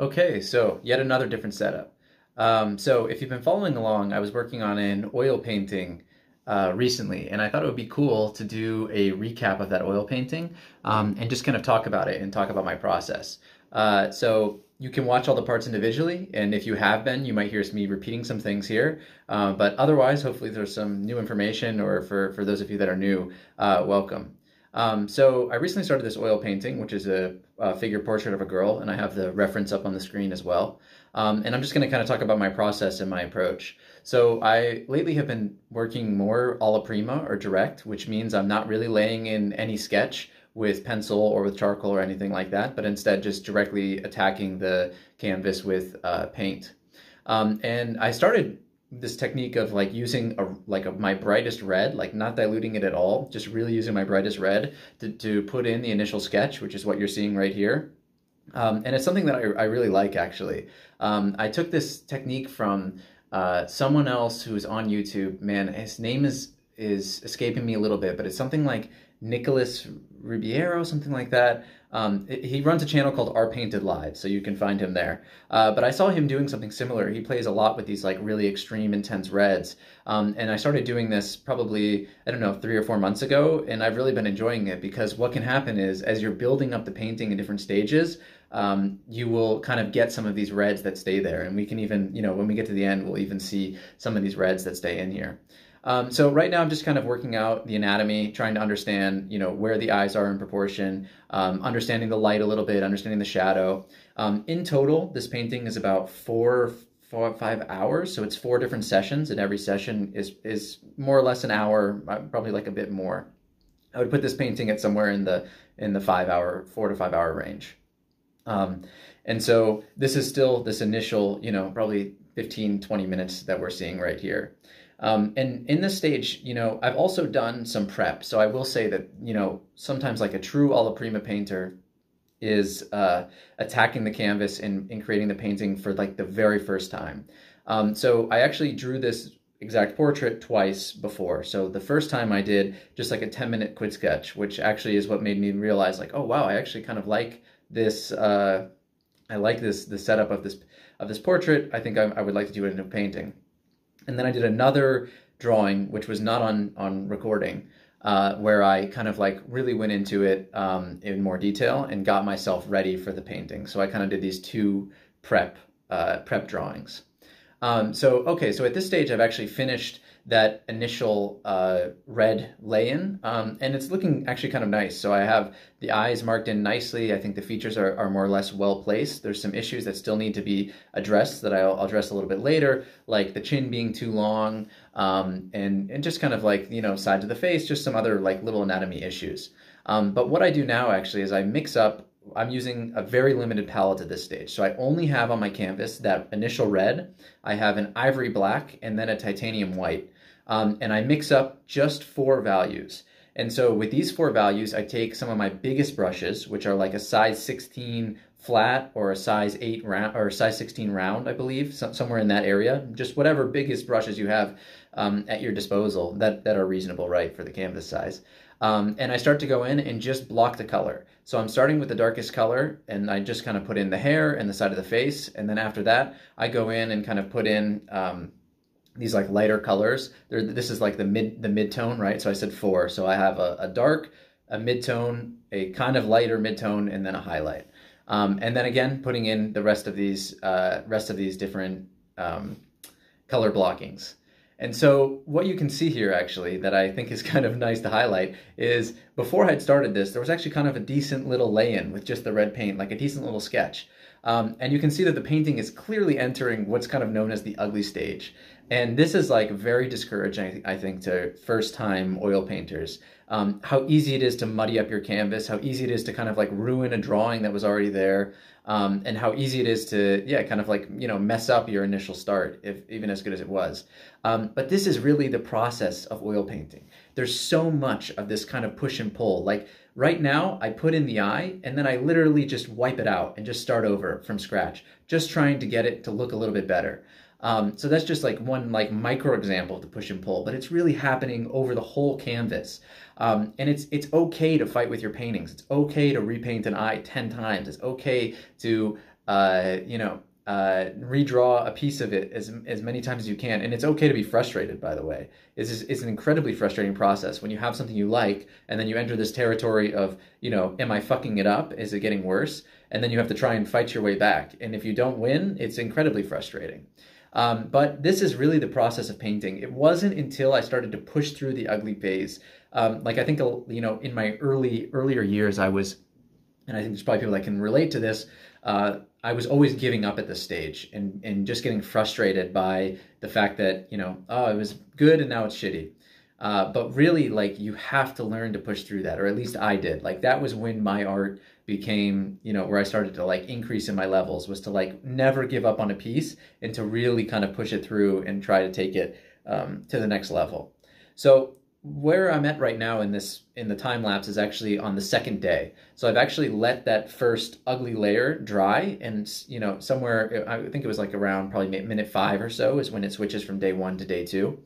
Okay, so yet another different setup. Um, so if you've been following along, I was working on an oil painting uh, recently, and I thought it would be cool to do a recap of that oil painting um, and just kind of talk about it and talk about my process. Uh, so you can watch all the parts individually, and if you have been, you might hear me repeating some things here. Uh, but otherwise, hopefully there's some new information, or for, for those of you that are new, uh, welcome. Um, so I recently started this oil painting, which is a, a, figure portrait of a girl, and I have the reference up on the screen as well. Um, and I'm just going to kind of talk about my process and my approach. So I lately have been working more alla prima or direct, which means I'm not really laying in any sketch with pencil or with charcoal or anything like that, but instead just directly attacking the canvas with uh, paint. Um, and I started this technique of like using a like a, my brightest red, like not diluting it at all, just really using my brightest red to, to put in the initial sketch, which is what you're seeing right here. Um, and it's something that I, I really like actually. Um, I took this technique from uh, someone else who's on YouTube. Man, his name is is escaping me a little bit, but it's something like Nicholas Ribeiro, something like that. Um, it, he runs a channel called Our Painted Lives, so you can find him there. Uh, but I saw him doing something similar. He plays a lot with these like really extreme, intense reds. Um, and I started doing this probably, I don't know, three or four months ago, and I've really been enjoying it because what can happen is as you're building up the painting in different stages, um, you will kind of get some of these reds that stay there. And we can even, you know, when we get to the end, we'll even see some of these reds that stay in here. Um, so right now I'm just kind of working out the anatomy, trying to understand, you know, where the eyes are in proportion, um, understanding the light a little bit, understanding the shadow. Um, in total, this painting is about four, four, five hours. So it's four different sessions, and every session is is more or less an hour, uh, probably like a bit more. I would put this painting at somewhere in the in the five hour, four to five hour range. Um, and so this is still this initial, you know, probably 15, 20 minutes that we're seeing right here. Um, and in this stage, you know, I've also done some prep. So I will say that, you know, sometimes like a true alla prima painter is uh, attacking the canvas and, and creating the painting for like the very first time. Um, so I actually drew this exact portrait twice before. So the first time I did just like a 10 minute quick sketch, which actually is what made me realize like, oh wow, I actually kind of like this, uh, I like this, the setup of this, of this portrait. I think I, I would like to do it in a painting. And then I did another drawing, which was not on, on recording, uh, where I kind of like really went into it um, in more detail and got myself ready for the painting. So I kind of did these two prep, uh, prep drawings. Um, so, okay, so at this stage I've actually finished that initial uh, red lay-in, um, and it's looking actually kind of nice. So I have the eyes marked in nicely. I think the features are, are more or less well placed. There's some issues that still need to be addressed that I'll, address a little bit later, like the chin being too long, um, and and just kind of like you know side of the face, just some other like little anatomy issues. Um, but what I do now actually is I mix up I'm using a very limited palette at this stage. So I only have on my canvas that initial red. I have an ivory black and then a titanium white. Um, and I mix up just four values. And so with these four values, I take some of my biggest brushes, which are like a size 16 flat or a size 8 round or size 16 round, I believe, so, somewhere in that area. Just whatever biggest brushes you have um, at your disposal that, that are reasonable, right, for the canvas size. Um, and I start to go in and just block the color. So I'm starting with the darkest color and I just kind of put in the hair and the side of the face. And then after that, I go in and kind of put in um, these like lighter colors. They're, this is like the mid the mid tone, right? So I said four. So I have a, a dark, a mid tone, a kind of lighter mid tone, and then a highlight. Um, and then again, putting in the rest of these uh, rest of these different um, color blockings. And so what you can see here actually that I think is kind of nice to highlight is before I'd started this, there was actually kind of a decent little lay-in with just the red paint, like a decent little sketch. Um, and you can see that the painting is clearly entering what's kind of known as the ugly stage. And this is like very discouraging, I think, to first time oil painters. Um, how easy it is to muddy up your canvas, how easy it is to kind of like ruin a drawing that was already there, um, and how easy it is to, yeah, kind of like, you know, mess up your initial start, if even as good as it was. Um, but this is really the process of oil painting. There's so much of this kind of push and pull. Like right now, I put in the eye and then I literally just wipe it out and just start over from scratch, just trying to get it to look a little bit better. Um, so that's just like one like micro example of the push and pull, but it's really happening over the whole canvas. Um, and it's it's okay to fight with your paintings. It's okay to repaint an eye 10 times. It's okay to uh, you know, uh, redraw a piece of it as, as many times as you can. And it's okay to be frustrated, by the way. It's, it's an incredibly frustrating process when you have something you like and then you enter this territory of, you know, am I fucking it up? Is it getting worse? And then you have to try and fight your way back. And if you don't win, it's incredibly frustrating. Um, but this is really the process of painting. It wasn't until I started to push through the ugly phase. Um, like I think, you know, in my early, earlier years, I was, and I think there's probably people that can relate to this, uh, I was always giving up at this stage and, and just getting frustrated by the fact that, you know, oh, it was good and now it's shitty. Uh, but really, like, you have to learn to push through that, or at least I did. Like, that was when my art became, you know, where I started to like increase in my levels was to like never give up on a piece and to really kind of push it through and try to take it um, to the next level. So where I'm at right now in this in the time lapse is actually on the second day. So I've actually let that first ugly layer dry, and you know somewhere I think it was like around probably minute five or so is when it switches from day one to day two.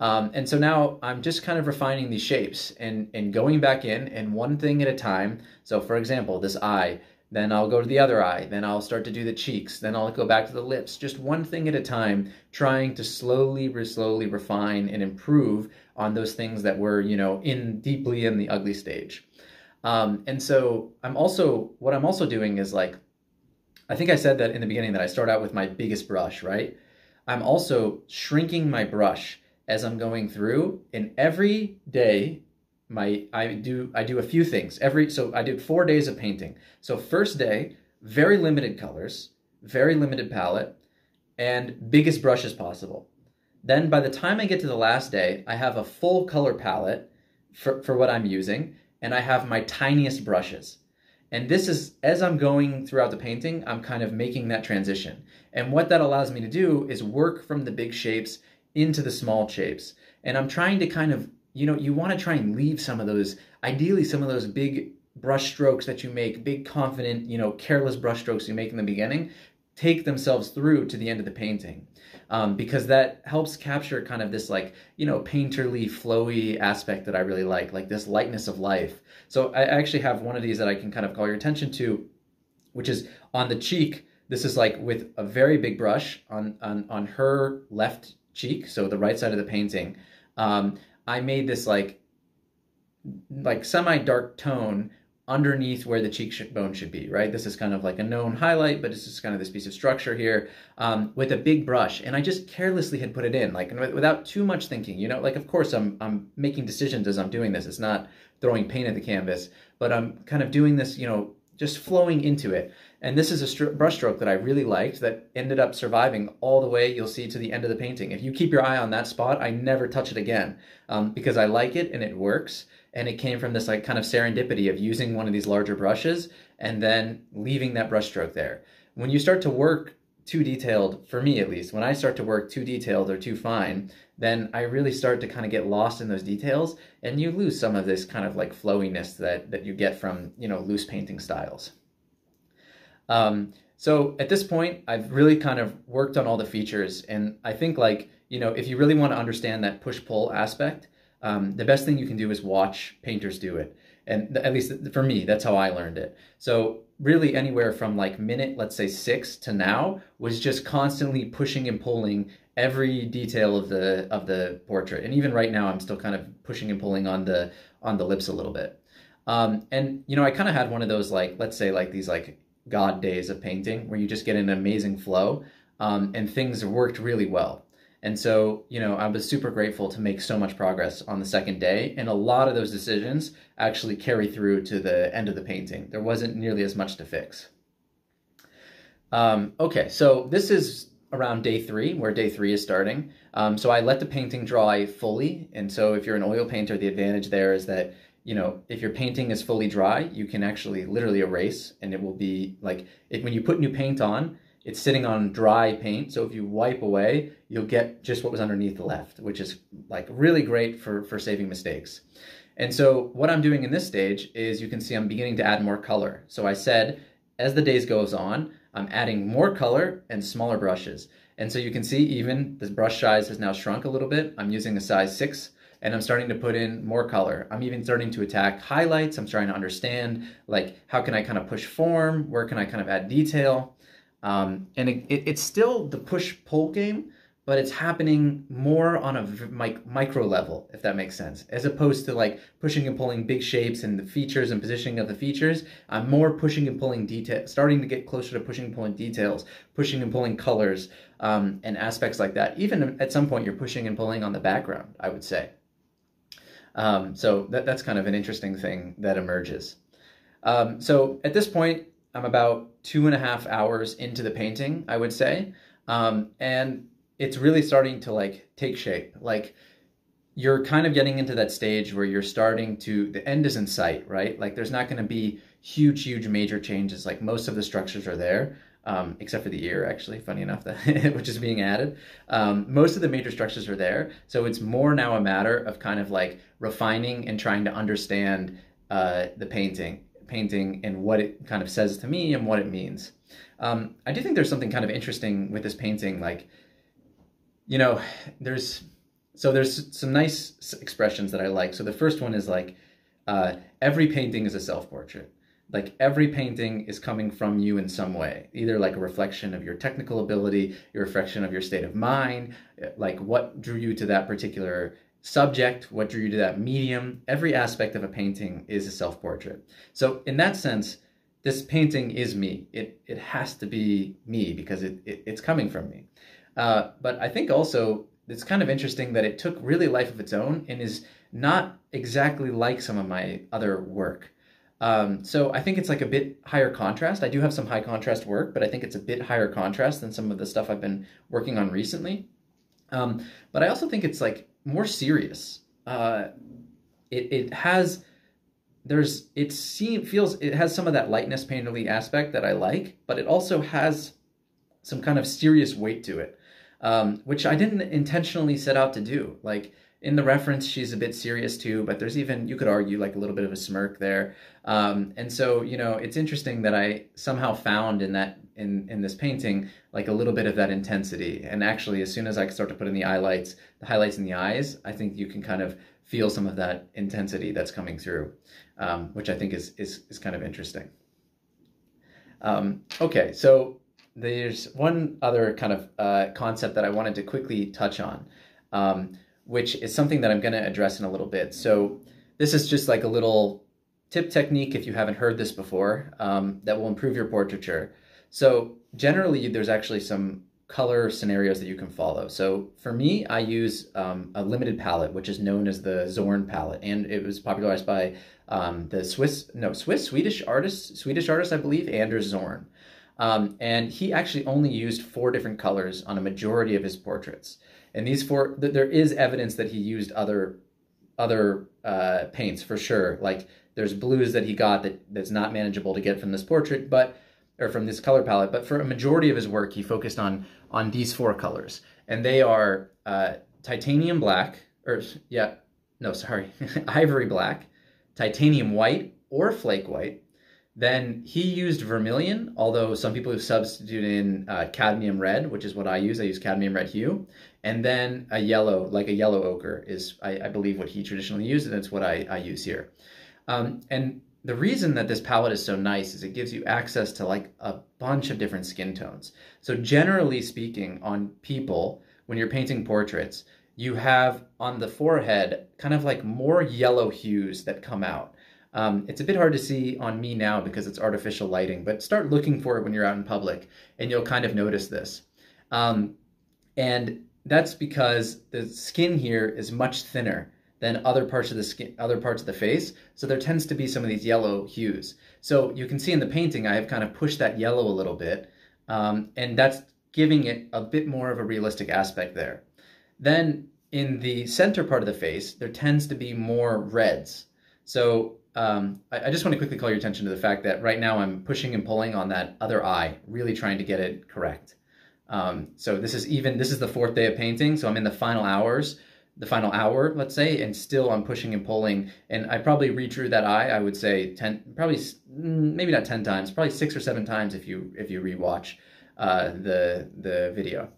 Um, and so now I'm just kind of refining these shapes and and going back in and one thing at a time. So for example, this eye. Then I'll go to the other eye. Then I'll start to do the cheeks. Then I'll go back to the lips. Just one thing at a time, trying to slowly, slowly refine and improve on those things that were, you know, in deeply in the ugly stage. Um, and so I'm also, what I'm also doing is like, I think I said that in the beginning that I start out with my biggest brush, right? I'm also shrinking my brush as I'm going through and every day my I do I do a few things every so I did 4 days of painting. So first day very limited colors, very limited palette and biggest brush as possible. Then by the time I get to the last day, I have a full color palette for, for what I'm using, and I have my tiniest brushes. And this is, as I'm going throughout the painting, I'm kind of making that transition. And what that allows me to do is work from the big shapes into the small shapes. And I'm trying to kind of, you know, you want to try and leave some of those, ideally some of those big brush strokes that you make, big confident, you know, careless brush strokes you make in the beginning, take themselves through to the end of the painting um, because that helps capture kind of this like you know painterly flowy aspect that i really like like this lightness of life so i actually have one of these that i can kind of call your attention to which is on the cheek this is like with a very big brush on on, on her left cheek so the right side of the painting um, i made this like like semi dark tone underneath where the cheekbone should be, right? This is kind of like a known highlight, but it's just kind of this piece of structure here um, with a big brush. And I just carelessly had put it in, like without too much thinking, you know, like of course I'm, I'm making decisions as I'm doing this. It's not throwing paint at the canvas, but I'm kind of doing this, you know, just flowing into it. And this is a stro- brushstroke that I really liked that ended up surviving all the way, you'll see, to the end of the painting. If you keep your eye on that spot, I never touch it again um, because I like it and it works and it came from this like kind of serendipity of using one of these larger brushes and then leaving that brushstroke there. When you start to work too detailed, for me at least, when I start to work too detailed or too fine, then I really start to kind of get lost in those details and you lose some of this kind of like flowiness that, that you get from, you know, loose painting styles. Um, so at this point, I've really kind of worked on all the features and I think like, you know, if you really want to understand that push-pull aspect, um, the best thing you can do is watch painters do it. And at least for me, that's how I learned it. So really anywhere from like minute, let's say six to now was just constantly pushing and pulling every detail of the of the portrait. And even right now, I'm still kind of pushing and pulling on the on the lips a little bit. Um, and you know, I kind of had one of those like let's say like these like God days of painting where you just get an amazing flow um, and things worked really well. And so, you know, I was super grateful to make so much progress on the second day. And a lot of those decisions actually carry through to the end of the painting. There wasn't nearly as much to fix. Um, okay, so this is around day three, where day three is starting. Um, so I let the painting dry fully. And so if you're an oil painter, the advantage there is that, you know, if your painting is fully dry, you can actually literally erase and it will be like, it, when you put new paint on, it's sitting on dry paint. So if you wipe away, you'll get just what was underneath the left, which is like really great for, for saving mistakes. And so what I'm doing in this stage is you can see I'm beginning to add more color. So I said, as the days goes on, I'm adding more color and smaller brushes. And so you can see even this brush size has now shrunk a little bit. I'm using a size six and I'm starting to put in more color. I'm even starting to attack highlights. I'm starting to understand like how can I kind of push form? Where can I kind of add detail? Um, and it, it, it's still the push-pull game, but it's happening more on a mic- micro level, if that makes sense, as opposed to like pushing and pulling big shapes and the features and positioning of the features. I'm more pushing and pulling detail, starting to get closer to pushing and pulling details, pushing and pulling colors, um, and aspects like that. Even at some point, you're pushing and pulling on the background, I would say. Um, so that, that's kind of an interesting thing that emerges. Um, so at this point, I'm about two and a half hours into the painting, I would say. Um, and it's really starting to like take shape. Like you're kind of getting into that stage where you're starting to the end is in sight, right? Like there's not going to be huge, huge major changes. Like most of the structures are there. Um, except for the ear, actually, funny enough, that which is being added. Um, most of the major structures are there, so it's more now a matter of kind of like refining and trying to understand uh, the painting, painting, and what it kind of says to me and what it means. Um, I do think there's something kind of interesting with this painting, like you know, there's so there's some nice expressions that I like. So the first one is like uh, every painting is a self-portrait. Like every painting is coming from you in some way, either like a reflection of your technical ability, your reflection of your state of mind, like what drew you to that particular subject, what drew you to that medium. Every aspect of a painting is a self-portrait. So in that sense, this painting is me. It it has to be me because it, it it's coming from me. Uh, but I think also it's kind of interesting that it took really life of its own and is not exactly like some of my other work. Um, so I think it's like a bit higher contrast. I do have some high contrast work, but I think it's a bit higher contrast than some of the stuff I've been working on recently. Um, but I also think it's like more serious. Uh, it, it has there's it seems feels it has some of that lightness painterly aspect that I like, but it also has some kind of serious weight to it um, which I didn't intentionally set out to do. Like in the reference, she's a bit serious too, but there's even, you could argue, like a little bit of a smirk there. Um, and so, you know, it's interesting that I somehow found in that, in, in this painting, like a little bit of that intensity. And actually, as soon as I start to put in the highlights, the highlights in the eyes, I think you can kind of feel some of that intensity that's coming through, um, which I think is, is, is kind of interesting. Um, okay, so there's one other kind of uh, concept that I wanted to quickly touch on, um, which is something that I'm going to address in a little bit. So this is just like a little tip technique if you haven't heard this before um, that will improve your portraiture. So generally, there's actually some color scenarios that you can follow. So for me, I use um, a limited palette, which is known as the Zorn palette, and it was popularized by um, the Swiss, no, Swiss, Swedish artist, Swedish artist, I believe, Anders Zorn. Um, and he actually only used four different colors on a majority of his portraits. And these four, th- there is evidence that he used other other uh, paints for sure. Like there's blues that he got that that's not manageable to get from this portrait, but or from this color palette. But for a majority of his work, he focused on on these four colors, and they are uh, titanium black, or yeah, no, sorry, ivory black, titanium white, or flake white, then he used vermilion, although some people have substituted in uh, cadmium red, which is what I use. I use cadmium red hue. And then a yellow, like a yellow ochre, is, I, I believe, what he traditionally used, and it's what I, I use here. Um, and the reason that this palette is so nice is it gives you access to like a bunch of different skin tones. So generally speaking, on people, when you're painting portraits, you have on the forehead kind of like more yellow hues that come out. Um, it's a bit hard to see on me now because it's artificial lighting, but start looking for it when you're out in public and you'll kind of notice this. Um, and that's because the skin here is much thinner than other parts of the skin, other parts of the face. So there tends to be some of these yellow hues. So you can see in the painting, I have kind of pushed that yellow a little bit. Um, and that's giving it a bit more of a realistic aspect there. Then in the center part of the face, there tends to be more reds. So um, I, I, just want to quickly call your attention to the fact that right now I'm pushing and pulling on that other eye, really trying to get it correct. Um, so this is even, this is the fourth day of painting, so I'm in the final hours, the final hour, let's say, and still I'm pushing and pulling, and I probably redrew that eye, I would say 10, probably, mm, maybe not 10 times, probably six or seven times if you, if you rewatch uh, the, the video.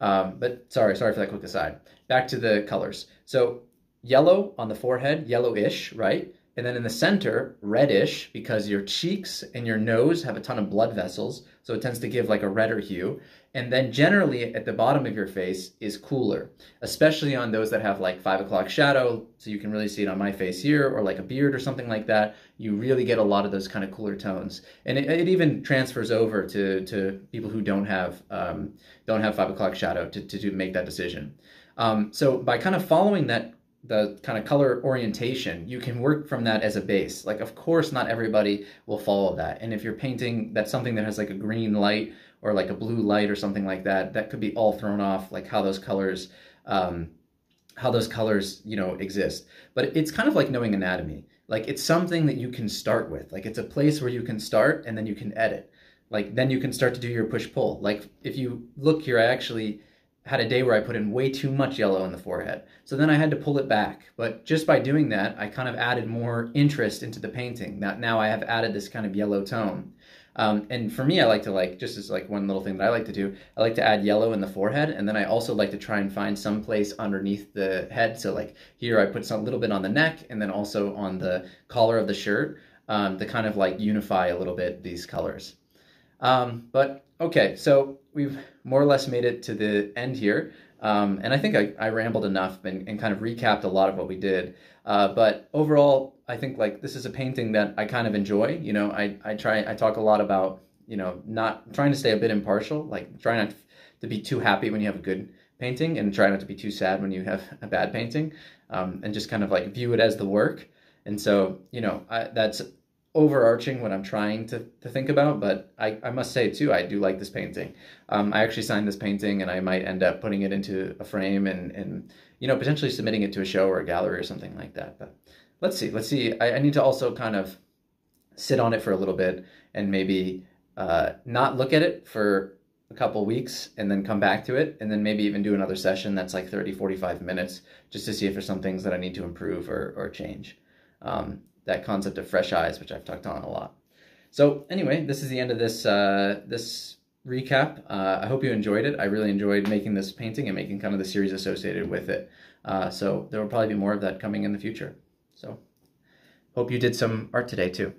Um, but sorry, sorry for that quick aside. Back to the colors. So yellow on the forehead, yellowish, right? And then in the center, reddish, because your cheeks and your nose have a ton of blood vessels, so it tends to give like a redder hue. And then generally at the bottom of your face is cooler, especially on those that have like five o'clock shadow, so you can really see it on my face here, or like a beard or something like that. You really get a lot of those kind of cooler tones. And it, it even transfers over to, to people who don't have um, don't have five o'clock shadow to, to do, make that decision. Um, so by kind of following that the kind of color orientation, you can work from that as a base. Like, of course, not everybody will follow that. And if you're painting that's something that has like a green light or like a blue light or something like that, that could be all thrown off, like how those colors, um, how those colors, you know, exist. But it's kind of like knowing anatomy. Like, it's something that you can start with. Like, it's a place where you can start and then you can edit. Like, then you can start to do your push pull. Like, if you look here, I actually had a day where I put in way too much yellow in the forehead. So then I had to pull it back. But just by doing that, I kind of added more interest into the painting. That now I have added this kind of yellow tone. Um, and for me, I like to like, just as like one little thing that I like to do, I like to add yellow in the forehead. And then I also like to try and find some place underneath the head. So like here, I put some little bit on the neck and then also on the collar of the shirt um, to kind of like unify a little bit these colors. Um, but okay, so we've more or less made it to the end here. Um, and I think I, I rambled enough and, and, kind of recapped a lot of what we did. Uh, but overall, I think like this is a painting that I kind of enjoy. You know, I, I try, I talk a lot about, you know, not trying to stay a bit impartial, like try not to be too happy when you have a good painting and try not to be too sad when you have a bad painting um, and just kind of like view it as the work. And so, you know, I, that's overarching what I'm trying to, to think about, but I, I must say too, I do like this painting. Um, I actually signed this painting and I might end up putting it into a frame and, and, you know, potentially submitting it to a show or a gallery or something like that. But let's see, let's see. I, I need to also kind of sit on it for a little bit and maybe uh, not look at it for a couple weeks and then come back to it and then maybe even do another session that's like 30, 45 minutes just to see if there's some things that I need to improve or, or change. Um, that concept of fresh eyes, which I've talked on a lot. So anyway, this is the end of this uh, this recap. Uh, I hope you enjoyed it. I really enjoyed making this painting and making kind of the series associated with it. Uh, so there will probably be more of that coming in the future. So hope you did some art today too.